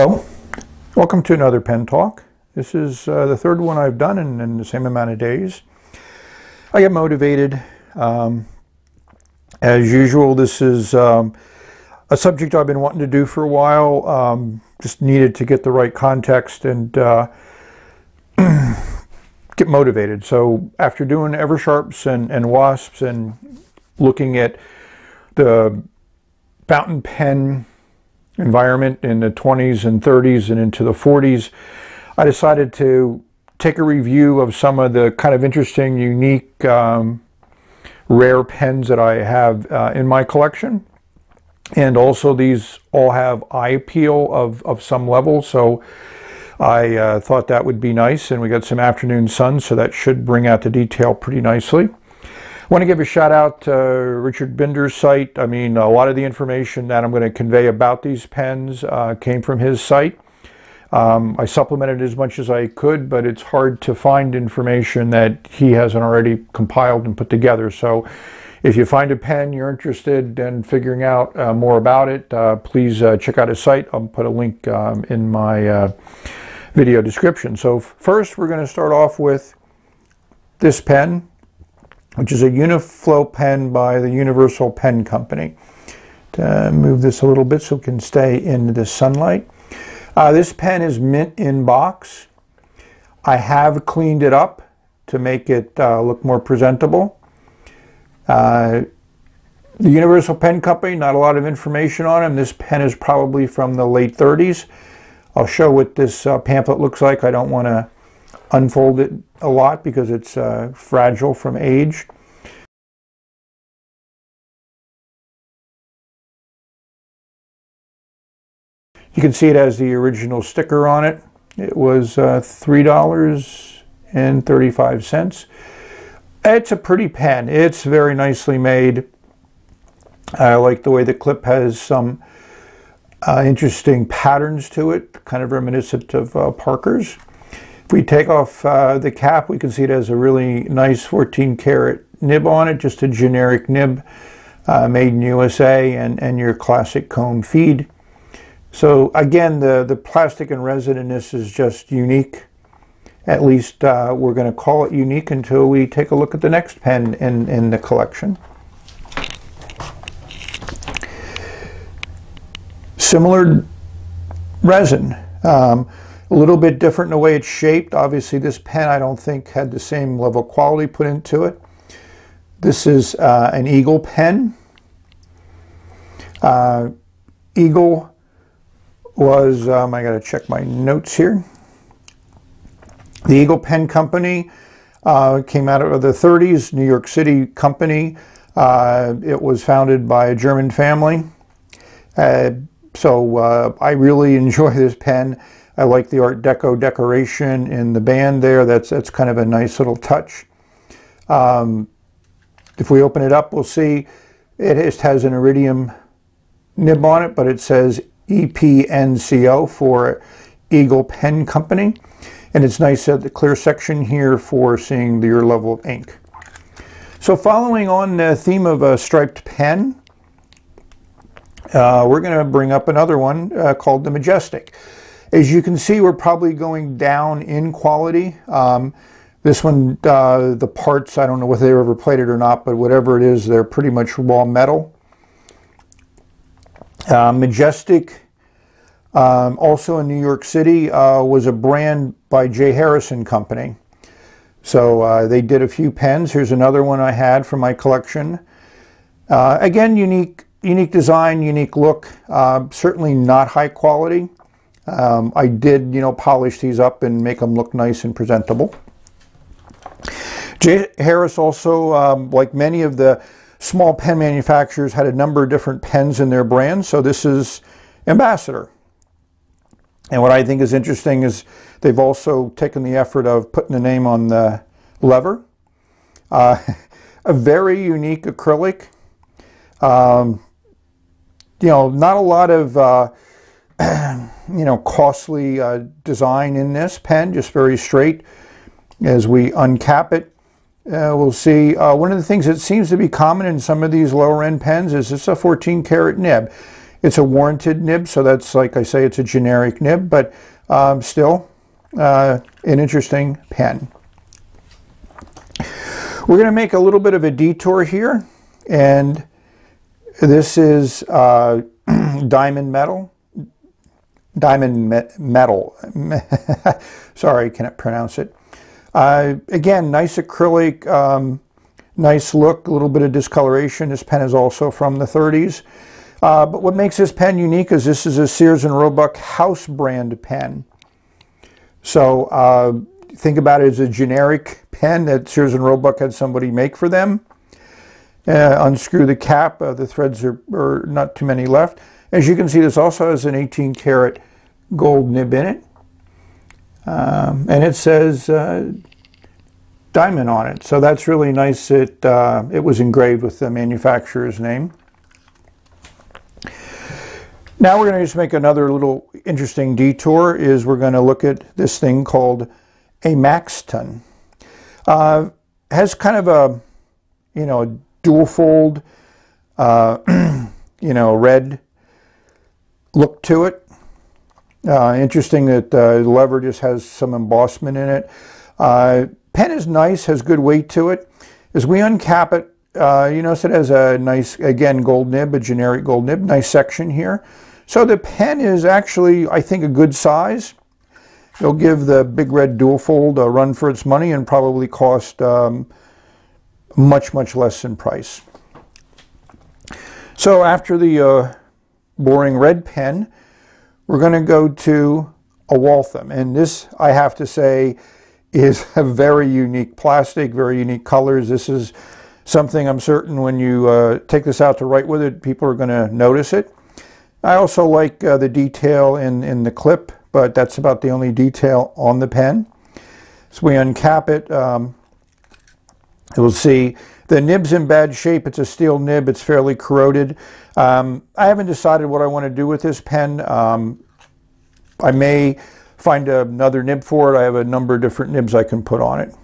Hello, welcome to another pen talk. This is uh, the third one I've done in, in, the same amount of days. I get motivated. Um, as usual, this is um, a subject I've been wanting to do for a while. Um, just needed to get the right context and uh, get motivated. So after doing Eversharps and, and Wasps and looking at the fountain pen environment in the 20s and 30s and into the 40s, I decided to take a review of some of the kind of interesting, unique, um, rare pens that I have uh, in my collection. And also these all have eye appeal of, of some level. So I uh, thought that would be nice. And we got some afternoon sun, so that should bring out the detail pretty nicely. Want to give a shout out to Richard Binder's site. I mean, a lot of the information that I'm going to convey about these pens uh, came from his site. Um, I supplemented as much as I could, but it's hard to find information that he hasn't already compiled and put together. So if you find a pen you're interested in figuring out uh, more about it, uh, please uh, check out his site. I'll put a link um, in my uh, video description. So first we're going to start off with this pen which is a Uniflow pen by the Universal Pen Company. To move this a little bit so it can stay in the sunlight. Uh, this pen is mint in box. I have cleaned it up to make it uh, look more presentable. Uh, the Universal Pen Company, not a lot of information on them. This pen is probably from the late 30s. I'll show what this uh, pamphlet looks like. I don't want to unfold it a lot because it's uh, fragile from age. You can see it has the original sticker on it. It was uh, $3.35. It's a pretty pen. It's very nicely made. I like the way the clip has some uh, interesting patterns to it, kind of reminiscent of uh, Parker's. If we take off uh, the cap, we can see it has a really nice 14 karat nib on it, just a generic nib uh, made in USA and, and your classic cone feed. So again, the, the plastic and resin in this is just unique. At least uh, we're going to call it unique until we take a look at the next pen in, in the collection. Similar resin. Um, a little bit different in the way it's shaped. Obviously this pen I don't think had the same level of quality put into it. This is uh, an Eagle pen. Uh, Eagle was, um, I got to check my notes here. The Eagle Pen Company uh, came out of the 30s, New York City company. Uh, it was founded by a German family. Uh, so uh, I really enjoy this pen. I like the Art Deco decoration in the band there. That's, that's kind of a nice little touch. Um, if we open it up, we'll see it has an iridium nib on it, but it says EPNCO for Eagle Pen Company. And it's nice at the clear section here for seeing your level of ink. So following on the theme of a striped pen, uh, we're going to bring up another one uh, called the Majestic. As you can see, we're probably going down in quality. Um, this one, uh, the parts, I don't know whether they ever plated or not, but whatever it is, they're pretty much raw metal. Uh, Majestic, um, also in New York City, uh, was a brand by J. Harrison Company. So uh, they did a few pens. Here's another one I had from my collection. Uh, again, unique, unique design, unique look. Uh, certainly not high quality. Um, I did, you know, polish these up and make them look nice and presentable. J. Harris also, um, like many of the small pen manufacturers, had a number of different pens in their brand. So this is Ambassador. And what I think is interesting is they've also taken the effort of putting the name on the lever. Uh, a very unique acrylic. Um, you know, not a lot of uh, you know, costly uh, design in this pen, just very straight. As we uncap it, uh, we'll see. Uh, one of the things that seems to be common in some of these lower end pens is it's a 14 karat nib. It's a warranted nib, so that's like I say, it's a generic nib, but um, still uh, an interesting pen. We're going to make a little bit of a detour here, and this is uh, Diamond Medal. Diamond me Medal. Sorry, I cannot pronounce it. Uh, again, nice acrylic, um, nice look, a little bit of discoloration. This pen is also from the 30s. Uh, but what makes this pen unique is this is a Sears and Roebuck house brand pen. So uh, think about it as a generic pen that Sears and Roebuck had somebody make for them. Uh, unscrew the cap, uh, the threads are, are, not too many left. As you can see, this also has an 18 karat gold nib in it. Um, and it says uh, diamond on it. So that's really nice. It, uh, it was engraved with the manufacturer's name. Now we're going to just make another little interesting detour is we're going to look at this thing called a Maxton. Uh, has kind of a, you know, Duofold, uh, you know, red look to it. Uh, interesting that uh, the lever just has some embossment in it. Uh, pen is nice, has good weight to it. As we uncap it, uh, you notice it has a nice, again, gold nib, a generic gold nib, nice section here. So the pen is actually, I think, a good size. It'll give the Big Red Duofold a run for its money and probably cost um, much, much less in price. So after the uh, boring red pen, we're going to go to a Waltham. And this, I have to say, is a very unique plastic, very unique colors. This is something I'm certain when you uh, take this out to write with it, people are going to notice it. I also like uh, the detail in, in the clip, but that's about the only detail on the pen. So we uncap it. Um, you'll see the nib's in bad shape. It's a steel nib. It's fairly corroded. Um, I haven't decided what I want to do with this pen. Um, I may find another nib for it. I have a number of different nibs I can put on it.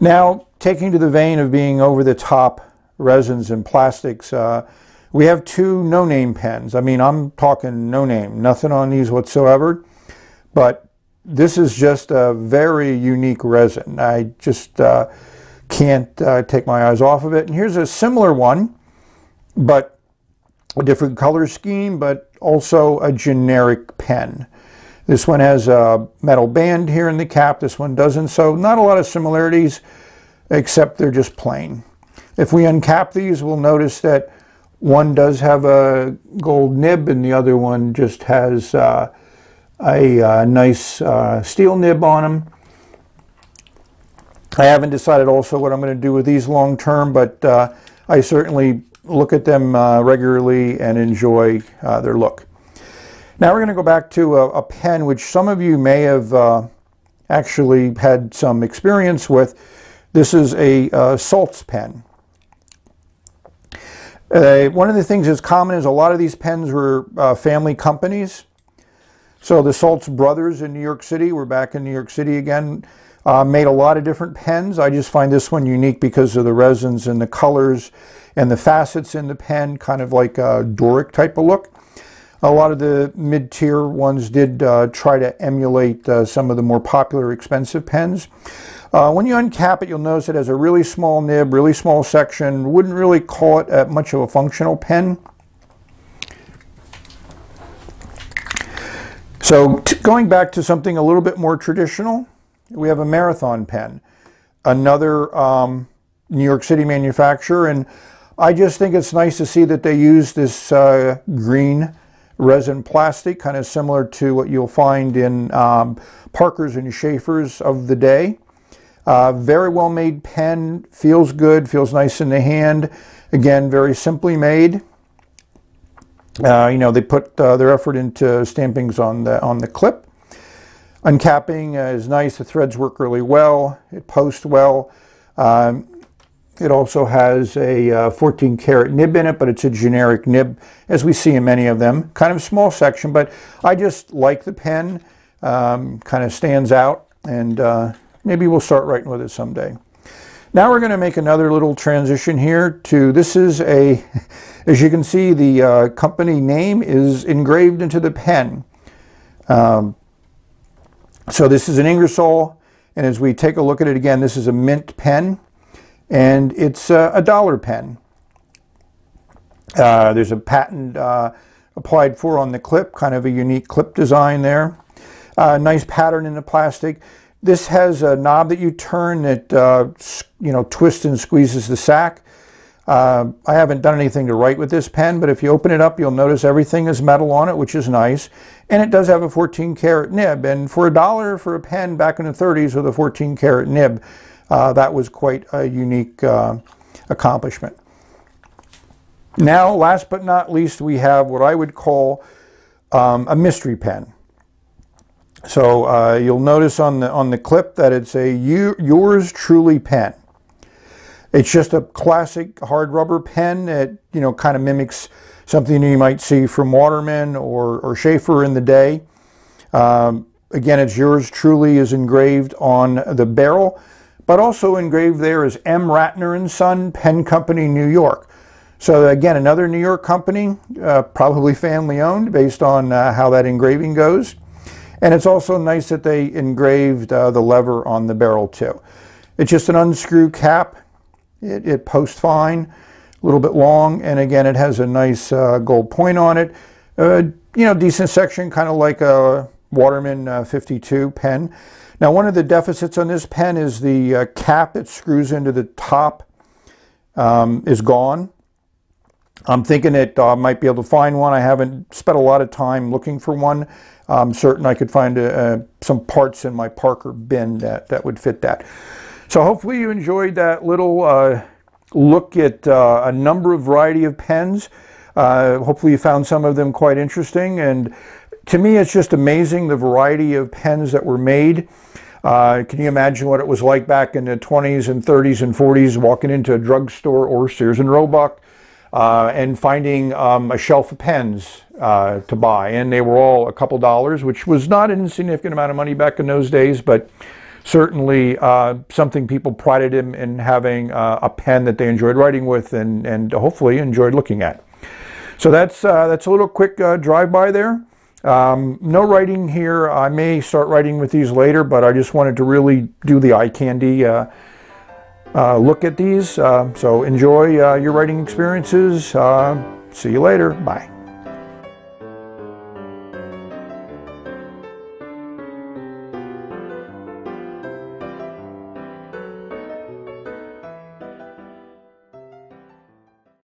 Now, taking to the vein of being over the top resins and plastics, uh, we have two no-name pens. I mean, I'm talking no-name, nothing on these whatsoever. But this is just a very unique resin. I just uh, can't uh, take my eyes off of it. And here's a similar one, but a different color scheme, but also a generic pen. This one has a metal band here in the cap. This one doesn't. So not a lot of similarities, except they're just plain. If we uncap these, we'll notice that one does have a gold nib and the other one just has uh, a, a, uh, nice uh, steel nib on them. I haven't decided also what I'm going to do with these long term, but uh, I certainly look at them uh, regularly and enjoy uh, their look. Now we're going to go back to a, a pen which some of you may have actually had some experience with. This is a Salz pen. Uh, one of the things that's common is a lot of these pens were uh, family companies. So the Salz brothers in New York City, we're back in New York City again, uh, made a lot of different pens. I just find this one unique because of the resins and the colors and the facets in the pen, kind of like a Doric type of look. A lot of the mid-tier ones did uh, try to emulate uh, some of the more popular expensive pens. Uh, when you uncap it, you'll notice it has a really small nib, really small section. Wouldn't really call it much of a functional pen. So going back to something a little bit more traditional, we have a Marathon pen, another um, New York City manufacturer, and I just think it's nice to see that they use this uh, green resin plastic, kind of similar to what you'll find in um, Parker's and Sheaffer's of the day. Uh, very well made pen, feels good, feels nice in the hand. Again, very simply made. Uh, you know, they put uh, their effort into stampings on the, on the clip. Uncapping uh, is nice, the threads work really well, it posts well. Um, it also has a uh, 14 karat nib in it, but it's a generic nib, as we see in many of them. Kind of small section, but I just like the pen. Um, kind of stands out and uh, maybe we'll start writing with it someday. Now we're going to make another little transition here to, this is a, as you can see, the uh, company name is engraved into the pen. Um, so this is an Ingersoll, and as we take a look at it again, this is a mint pen, and it's uh, a dollar pen. Uh, there's a patent uh, applied for on the clip, kind of a unique clip design there. Uh, nice pattern in the plastic. This has a knob that you turn that uh, you know twists and squeezes the sack. Uh, I haven't done anything to write with this pen, but if you open it up, you'll notice everything is metal on it, which is nice. And it does have a 14 karat nib. And for a dollar for a pen back in the 30s with a 14 karat nib, uh, that was quite a unique uh, accomplishment. Now, last but not least, we have what I would call um, a mystery pen. So uh, you'll notice on the on the clip that it's a you, yours truly pen. It's just a classic hard rubber pen that you know kind of mimics something you might see from Waterman or, or Sheaffer in the day. Um, again, it's yours truly is engraved on the barrel, but also engraved there is M. Ratner and Son Pen Company, New York. So again, another New York company, uh, probably family owned based on uh, how that engraving goes. And it's also nice that they engraved uh, the lever on the barrel too. It's just an unscrew cap. It, it posts fine, a little bit long, and again, it has a nice uh, gold point on it. Uh, you know, decent section, kind of like a Waterman uh, 52 pen. Now, one of the deficits on this pen is the uh, cap that screws into the top um, is gone. I'm thinking that I might be able to find one. I haven't spent a lot of time looking for one. I'm certain I could find uh, some parts in my Parker bin that, that would fit that. So hopefully you enjoyed that little uh, look at uh, a number of variety of pens. Uh, hopefully you found some of them quite interesting. And to me, it's just amazing the variety of pens that were made. Uh, can you imagine what it was like back in the 20s and 30s and 40s, walking into a drugstore or Sears and Roebuck uh, and finding um, a shelf of pens uh, to buy. And they were all a couple dollars, which was not an insignificant amount of money back in those days, but certainly uh, something people prided in, in having uh, a pen that they enjoyed writing with and, and hopefully enjoyed looking at. So that's, uh, that's a little quick uh, drive-by there. Um, no writing here. I may start writing with these later, but I just wanted to really do the eye candy uh, uh, look at these. So enjoy your writing experiences. See you later. Bye.